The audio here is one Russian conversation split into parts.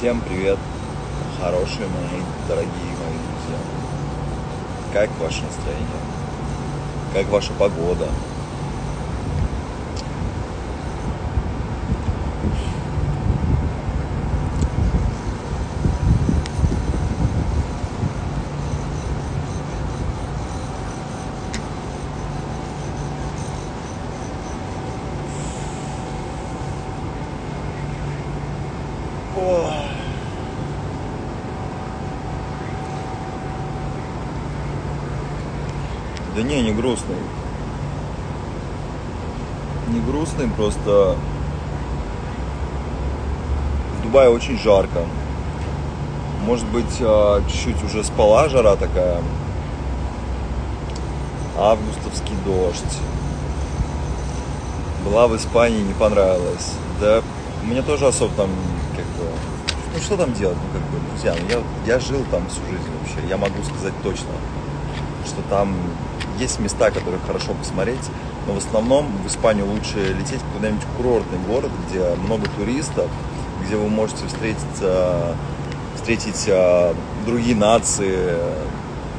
Всем привет, хорошие мои, дорогие мои друзья. Как ваше настроение? Как ваша погода? Да не, не грустный. Не грустный, просто в Дубае очень жарко. Может быть, а, чуть-чуть уже спала жара такая. Августовский дождь. Была в Испании, не понравилось. Да, мне тоже особо там, как бы, ну что там делать, ну как бы, друзья, ну, я, я жил там всю жизнь вообще, я могу сказать точно, что там есть места, которые хорошо посмотреть, но в основном в Испанию лучше лететь куда-нибудь курортный город, где много туристов, где вы можете встретить, встретить а, другие нации,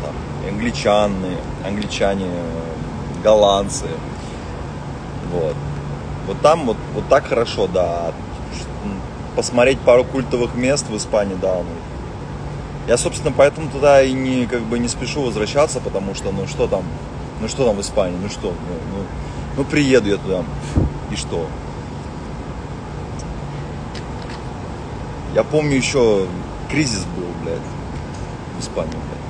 там, англичане, англичане, голландцы, вот. Вот там вот, вот так хорошо, да. Посмотреть пару культовых мест в Испании, да. Я, собственно, поэтому туда и не, как бы, не спешу возвращаться, потому что, ну что там, ну что там в Испании, ну что, ну, ну, ну приеду я туда, и что? Я помню еще кризис был, блядь, в Испании, блядь.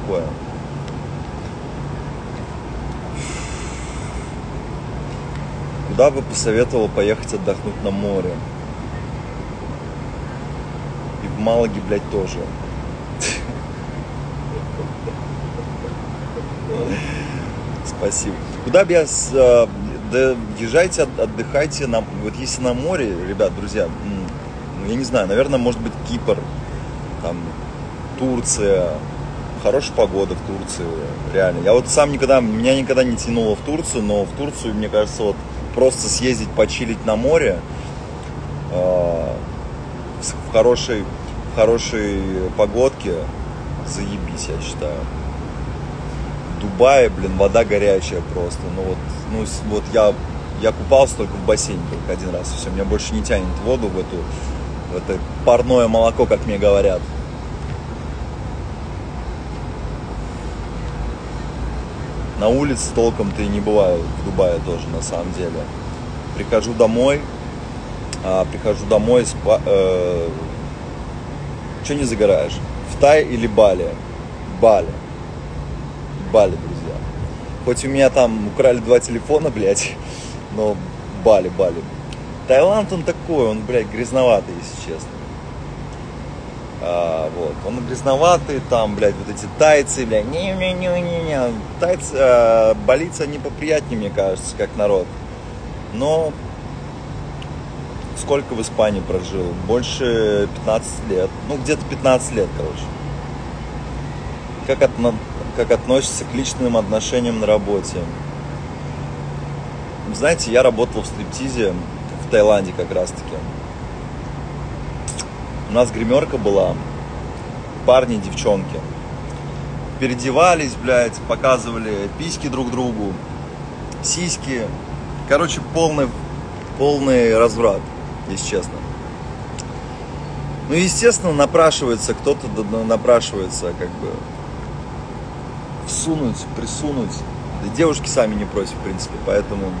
Такое. Куда бы посоветовал поехать отдохнуть на море? И в Малаге, блядь, тоже. Спасибо. Куда бы я с, э, да, езжайте, отдыхайте. На, вот если на море, ребят, друзья, ну, я не знаю, наверное, может быть Кипр, там, Турция, хорошая погода в Турции, реально. Я вот сам никогда, меня никогда не тянуло в Турцию, но в Турцию, мне кажется, вот просто съездить, почилить на море э, в хорошей, в хорошей погодке, заебись, я считаю. В Дубае, блин, вода горячая просто. Ну вот, ну вот я, я купался только в бассейне только один раз. Все, меня больше не тянет воду в эту, в это парное молоко, как мне говорят. На улице толком-то и не бываю в Дубае тоже, на самом деле. Прихожу домой, а, прихожу домой, спа, э, что не загораешь? В Тай или Бали? Бали. Бали, друзья. Хоть у меня там украли два телефона, блядь, но Бали, Бали. Таиланд он такой, он, блядь, грязноватый, если честно. А, вот. Он грязноватый, там, блядь, вот эти тайцы, блядь, не-не-не-не-не. Тайцы, а, болицы, они поприятнее, мне кажется, как народ. Но сколько в Испании прожил? Больше 15 лет. Ну, где-то 15 лет, короче. Как, отно, как относится к личным отношениям на работе? Знаете, я работал в стриптизе в Таиланде как раз-таки. У нас гримерка была, парни, девчонки. Переодевались, блядь, показывали письки друг другу, сиськи. Короче, полный, полный разврат, если честно. Ну, естественно, напрашивается, кто-то напрашивается, как бы, всунуть, присунуть. Девушки сами не против, в принципе, поэтому...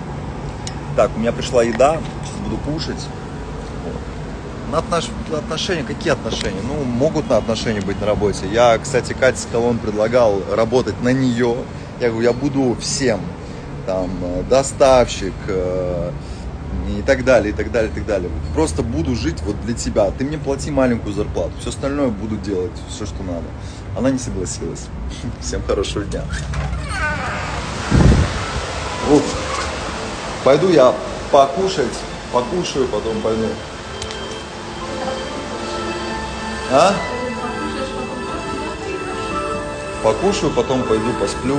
Так, у меня пришла еда, сейчас буду кушать. Отнош... отношения, какие отношения? Ну, могут на отношения быть на работе. Я, кстати, Кате Скалон предлагал работать на нее. Я говорю, я буду всем. Там, э, доставщик, э, и так далее, и так далее, и так далее. Просто буду жить вот для тебя. Ты мне плати маленькую зарплату. Все остальное буду делать, все, что надо. Она не согласилась. Всем хорошего дня. Вот. Пойду я покушать, покушаю, потом пойду. А? Покушаю, потом пойду посплю.